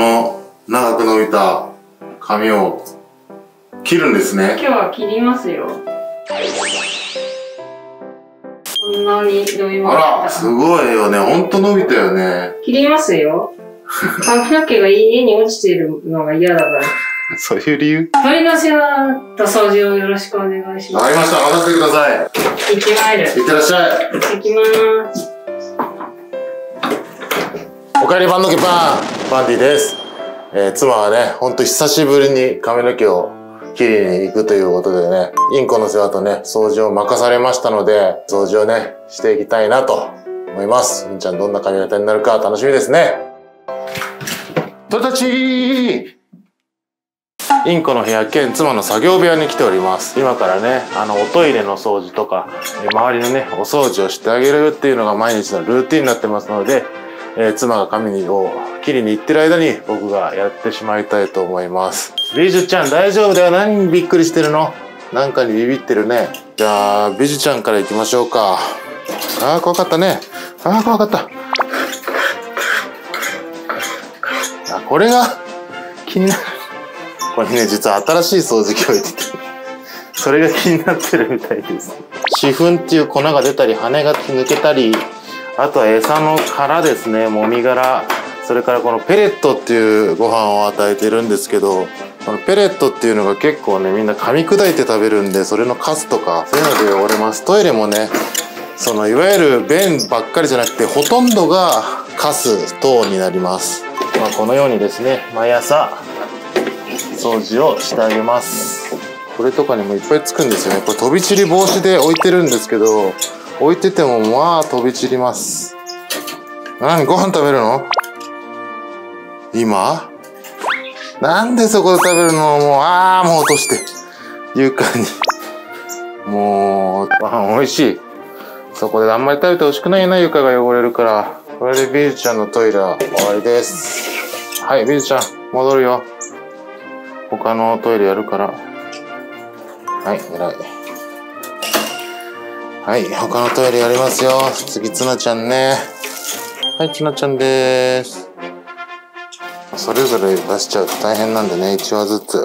の長く伸びた髪を切るんですね。今日は切りますよ。こんなに伸びまあらすしたごいよね。ほんと伸びたよね。切りますよ。髪の毛が家に落ちているのが嫌だから。そういう理由？取り出しはと掃除をよろしくお願いします。わかりました任せてください。行ってまいる。いってらっしゃい。行きます。おかえりパンの毛パンパンティです、えー妻はねほんと久しぶりに髪の毛を切りに行くということでねインコの世話とね掃除を任されましたので掃除をねしていきたいなと思います。インちゃんどんな髪型になるか楽しみですね。鳥たちインコの部屋兼妻の作業部屋に来ております。今からね、あの、おトイレの掃除とか、え周りのね、お掃除をしてあげるっていうのが毎日のルーティンになってますので、えー妻が髪を切りに行ってる間に僕がやってしまいたいと思います。ビジュちゃん大丈夫だよ。何にびっくりしてるの？なんかにビビってるね。じゃあ、ビジュちゃんから行きましょうか。あー、怖かったね。あー、怖かった。あ、これが気になる。これね、実は新しい掃除機を置いてて、それが気になってるみたいです。四粉っていう粉が出たり、羽が抜けたり、あとは餌の殻ですね、もみ殻。それからこのペレットっていうご飯を与えてるんですけど、このペレットっていうのが結構ね、みんな噛み砕いて食べるんで、それのカスとか、そういうので汚れます。トイレもね、そのいわゆる便ばっかりじゃなくて、ほとんどがカス等になります。まあ、このようにですね、毎朝、掃除をしてあげますこれとかにもいっぱいつくんですよねこれ飛び散り防止で置いてるんですけど置いててもまあ飛び散ります。何ご飯食べるの？今？なんでそこで食べるの？もうああもう落として。床に。もうご飯美味しい。そこであんまり食べてほしくないな床が汚れるから。これでビーズちゃんのトイレは終わりです。はいビーズちゃん戻るよ。他のトイレやるから。はい、偉い。はい、他のトイレやりますよ。次、ツナちゃんね。はい、ツナちゃんでーす。それぞれ出しちゃうと大変なんでね、1話ずつ。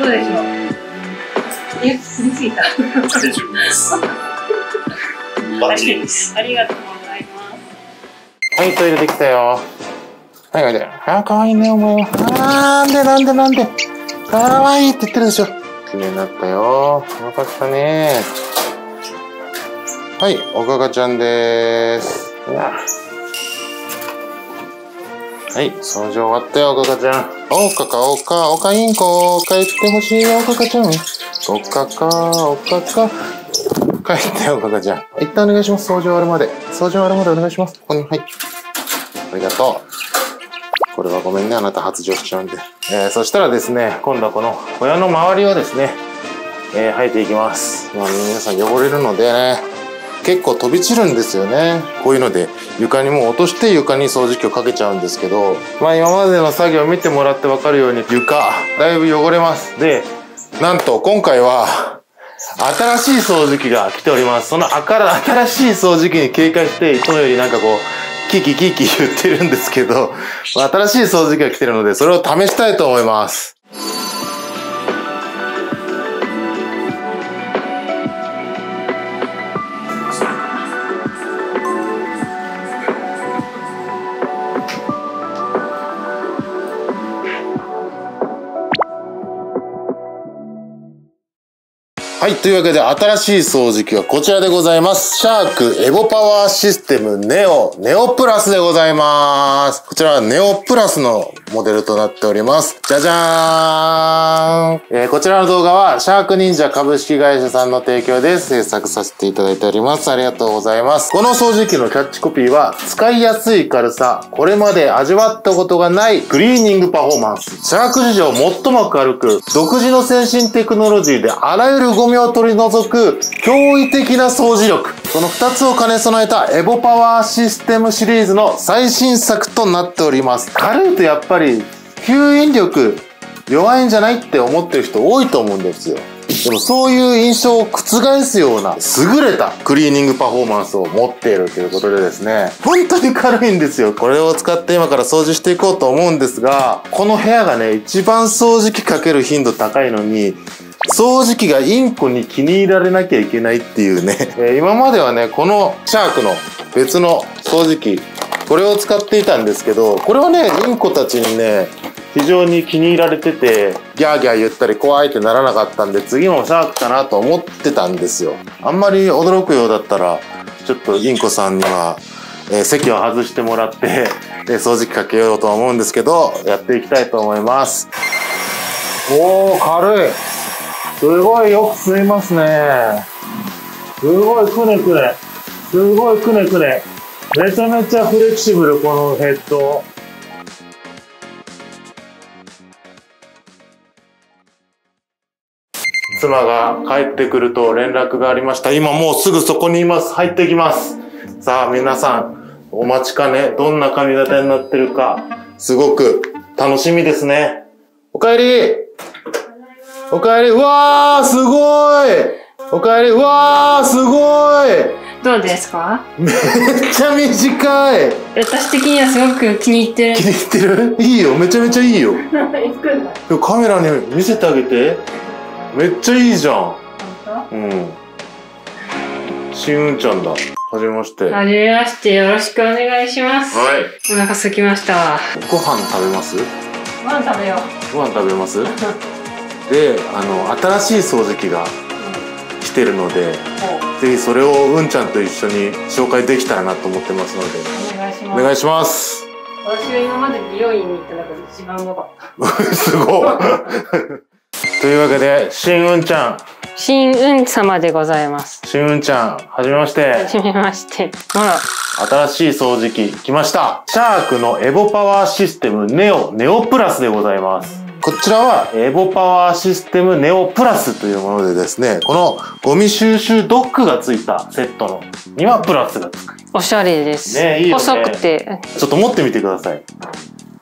どうでしょうえ、すりすぎた。大丈夫です。バッチリです。ありがとうございます。はい、トイレできたよ。はい、おいで。あー、かわいいね、お前は。あー、なんでなんでなんで。かわいいって言ってるでしょ。綺麗になったよ。よかったね。はい、おかかちゃんでーす。はい、掃除終わったよ、おかかちゃん。おかか、おか、おかインコ、帰ってほしいよ、おかかちゃん。おかか、おかか。帰ってよ、おかかちゃん。一旦お願いします、掃除終わるまで。掃除終わるまでお願いします。ここに、はい。ありがとう。これはごめんね、あなた発情しちゃうんで。えー、そしたらですね、今度はこの小屋の周りをですね、えー、生えていきます。まあ、皆さん汚れるのでね、結構飛び散るんですよね。こういうので、床にもう落として床に掃除機をかけちゃうんですけど、まあ今までの作業を見てもらってわかるように床、だいぶ汚れます。で、なんと今回は、新しい掃除機が来ております。その新しい掃除機に警戒して、いつもよりなんかこう、キキキキ言ってるんですけど、新しい掃除機が来てるので、それを試したいと思います。はい。というわけで、新しい掃除機はこちらでございます。シャークエボパワーシステムネオ、ネオプラスでございます。こちらはネオプラスのモデルとなっております。じゃじゃーん、えーこちらの動画は、シャーク忍者株式会社さんの提供で制作させていただいております。ありがとうございます。この掃除機のキャッチコピーは、使いやすい軽さ、これまで味わったことがないクリーニングパフォーマンス。シャーク史上最も軽く、独自の先進テクノロジーであらゆるゴミを取り除く驚異的な掃除力。その2つを兼ね備えたエボパワーシステムシリーズの最新作となっております。軽いとやっぱりり吸引力弱いんじゃないって思ってる人多いと思うんですよ。でもそういう印象を覆すような優れたクリーニングパフォーマンスを持っているということでですね、本当に軽いんですよ。これを使って今から掃除していこうと思うんですが、この部屋がね、一番掃除機かける頻度高いのに、掃除機がインコに気に入られなきゃいけないっていうね、えー今まではね、このシャークの別の掃除機、これを使っていたんですけど、これはね、インコたちにね、非常に気に入られてて、ギャーギャー言ったり怖いってならなかったんで、次もシャークかなと思ってたんですよ。あんまり驚くようだったら、ちょっとインコさんには、えー席を外してもらって、掃除機かけようとは思うんですけど、やっていきたいと思います。おー、軽い。すごいよく吸いますね。すごいくねくね。すごいくねくね。めちゃめちゃフレキシブル、このヘッド。妻が帰ってくると連絡がありました。今もうすぐそこにいます。入ってきます。さあ皆さん、お待ちかね、どんな髪型になってるか、すごく楽しみですね。おかえりおかえりうわーすごいおかえりうわーすごいどうですか？めっちゃ短い。私的にはすごく気に入ってる。気。に入ってる？いいよ。めちゃめちゃいいよ。行くんだ。でもカメラに見せてあげて。めっちゃいいじゃん。本うん。しうんちゃんだ。はじめまして。当はじめまして、よろしくお願いします。はい。お腹空きました。わ。ご飯食べます？ご飯食べよう。ご飯食べます？であの新しい掃除機が来てるのでぜひそれをうんちゃんと一緒に紹介できたらなと思ってますのでお願いします。お願いします私が今まで美容院に行った中で一番うまかった。すごいというわけでしんうんちゃん新運様でございます。しんうんちゃんはじめましてはじめまして。ほら、新しい掃除機来ましたシャークのエボパワーシステムネオネオプラスでございますこちらはエボパワーシステムネオプラスというものでですねこのゴミ収集ドックがついたセットのにはプラスがつく。おしゃれです。ねいいよね。細くて。ちょっと持ってみてください。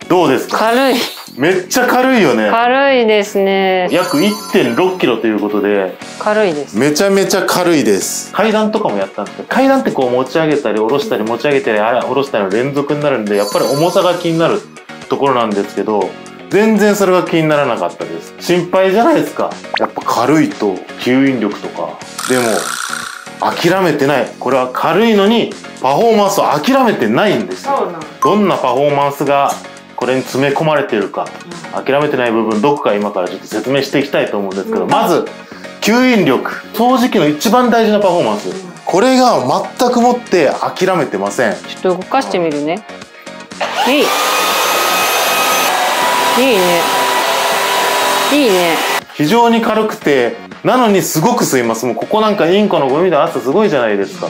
どうですか？軽い。めっちゃ軽いよね。軽いですね。約1.6キロということで。軽いです。めちゃめちゃ軽いです。階段とかもやったんですけど階段ってこう持ち上げたり下ろしたり持ち上げたりあら下ろしたりの連続になるんでやっぱり重さが気になるところなんですけど全然それが気にならなかったです。心配じゃないですか。やっぱ軽いと吸引力とか。でも諦めてない。これは軽いのにパフォーマンスを諦めてないんですよ。そうなの。どんなパフォーマンスがこれに詰め込まれているか。諦めてない部分どこか今からちょっと説明していきたいと思うんですけど、うん。まず吸引力。掃除機の一番大事なパフォーマンス、これが全くもって諦めてません。ちょっと動かしてみるね。いい。いいね。いいね。非常に軽くてなのにすごく吸いますもうここなんかインコのゴミの圧すごいじゃないですか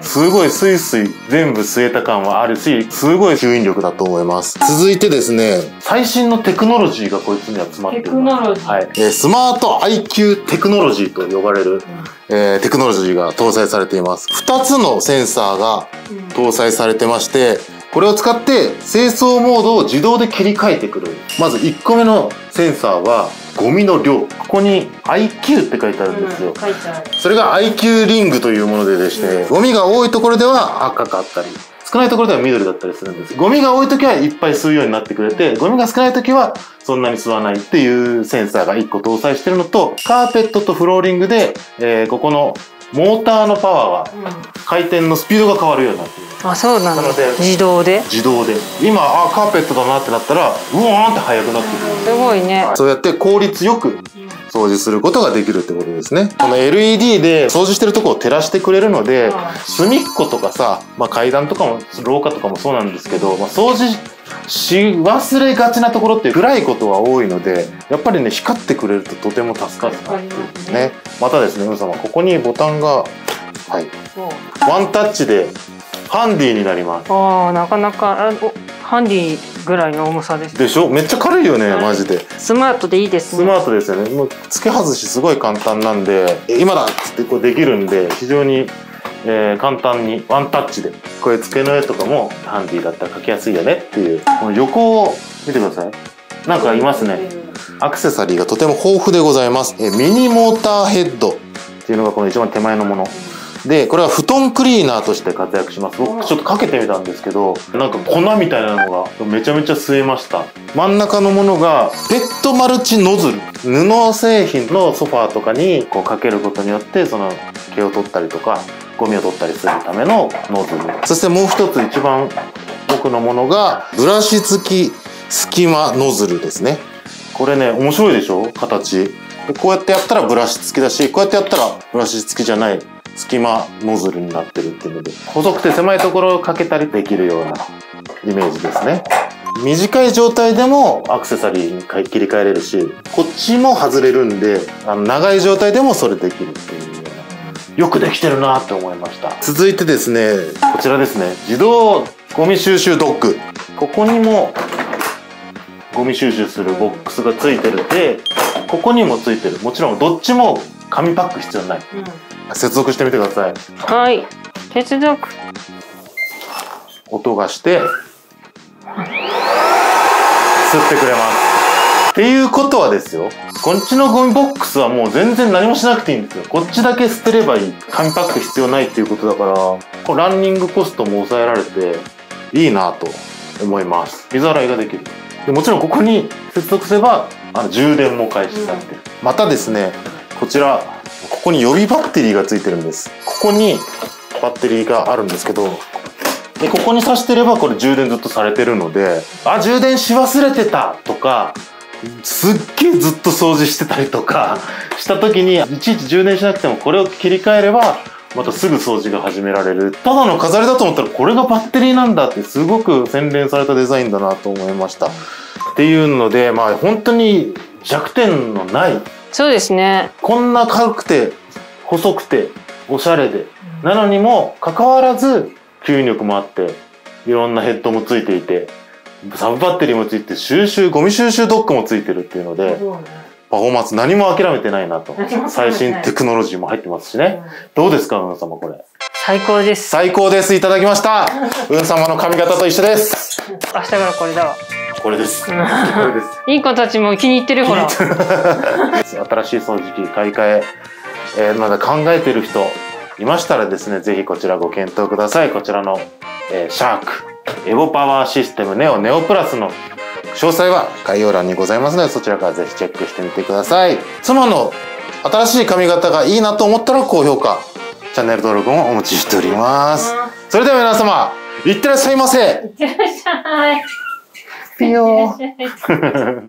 すごいスイスイ全部吸えた感はあるしすごい吸引力だと思います続いてですね最新のテクノロジーがこいつには詰まってテいますクノロジー。はい、えースマート IQ テクノロジーと呼ばれる、えーテクノロジーが搭載されています。2つのセンサーがうん搭載されてまして、これを使って清掃モードを自動で切り替えてくれる。まず1個目のセンサーはゴミの量。ここに IQ って書いてあるんですようん。それが IQ リングというものででして、ゴミが多いところでは赤かったり、少ないところでは緑だったりするんです。ゴミが多い時はいっぱい吸うようになってくれて、ゴミが少ない時はそんなに吸わないっていうセンサーが1個搭載してるのと、カーペットとフローリングで、えーここのモーターのパワーが、回転のスピードが変わるようになっている。あ、そうなので。自動で？自動で。今、あ、カーペットだなってなったら、うおーんって速くなってくる。すごいね。そうやって効率よく掃除することができるってことですね。この LED で掃除してるところを照らしてくれるのでうん、隅っことかさ、まあ、階段とかも廊下とかもそうなんですけど、まあ、掃除し忘れがちなところって暗いことが多いので、やっぱりね、光ってくれるととても助かるなっていうね。またですね、うん様、ここにボタンが、はい、ワンタッチでハンディになります。ああ、なかなか、あおハンディぐらいの重さです。でしょ？めっちゃ軽いよね、はいマジで。スマートでいいですね。スマートですよね。もう付け外しすごい簡単なんで、え今だっつってこうできるんで、非常に、えー簡単にワンタッチで、こういう付けの絵とかもハンディだったら描きやすいよねっていう、この横を見てください。なんかいますね。アクセサリーがとても豊富でございます。えミニモーターヘッドっていうのがこの一番手前のもの。で、これは布団クリーナーとして活躍します。僕ちょっとかけてみたんですけど、なんか粉みたいなのがめちゃめちゃ吸えました。真ん中のものがペットマルチノズル。布製品のソファーとかにこうかけることによって、その毛を取ったりとか、ゴミを取ったりするためのノズル。そしてもう一つ一番奥のものがブラシ付き隙間ノズルですね。これね、面白いでしょ？形。でこうやってやったらブラシ付きだし、こうやってやったらブラシ付きじゃない隙間ノズルになってるっていうので、細くて狭いところをかけたりできるようなイメージですね。短い状態でもアクセサリーにか切り替えれるし、こっちも外れるんで、あの長い状態でもそれできるっていうよくできてるなって思いました。続いてですね、こちらですね、自動ゴミ収集ドッグ。ここにもゴミ収集するボックスがついてるで、ここにもついてる。もちろんどっちも紙パック必要ない。接続してみてください。はい。接続。音がして、吸ってくれます。っていうことはですよ、こっちのゴミボックスはもう全然何もしなくていいんですよ。こっちだけ捨てればいい。紙パック必要ないっていうことだから、こうランニングコストも抑えられて、いいなと思います。水洗いができる。でもちろんここに接続すれば、あの充電も開始されてる。またですね、こちら、ここに予備バッテリーがついてるんです。ここにバッテリーがあるんですけど、でここに挿してればこれ充電ずっとされてるのであ充電し忘れてたとかすっげえずっと掃除してたりとかした時にいちいち充電しなくてもこれを切り替えればまたすぐ掃除が始められる。ただの飾りだと思ったらこれがバッテリーなんだってすごく洗練されたデザインだなと思いました。っていうのでまあ本当に弱点のない。そうですね。こんな軽くて細くておしゃれで。なのにもかかわらず吸引力もあっていろんなヘッドもついていてサブバッテリーもついて収集ゴミ収集ドックもついてるっていうのでパフォーマンス何も諦めてないなと。最新テクノロジーも入ってますしね。どうですかうん様これ？最高です。最高です。いただきました。うん様の髪型と一緒です。明日からこれだわ。これです。これです。いい子たちも気に入ってるほら。新しい掃除機買い替え。えーまだ考えてる人いましたらですね、ぜひこちらご検討ください。こちらの、えーシャークエボパワーシステムネオネオプラスの詳細は概要欄にございますので、そちらからぜひチェックしてみてください。妻の新しい髪型がいいなと思ったら高評価、チャンネル登録もお待ちしております。それでは皆様、いってらっしゃいませいってらっしゃい。ピヨー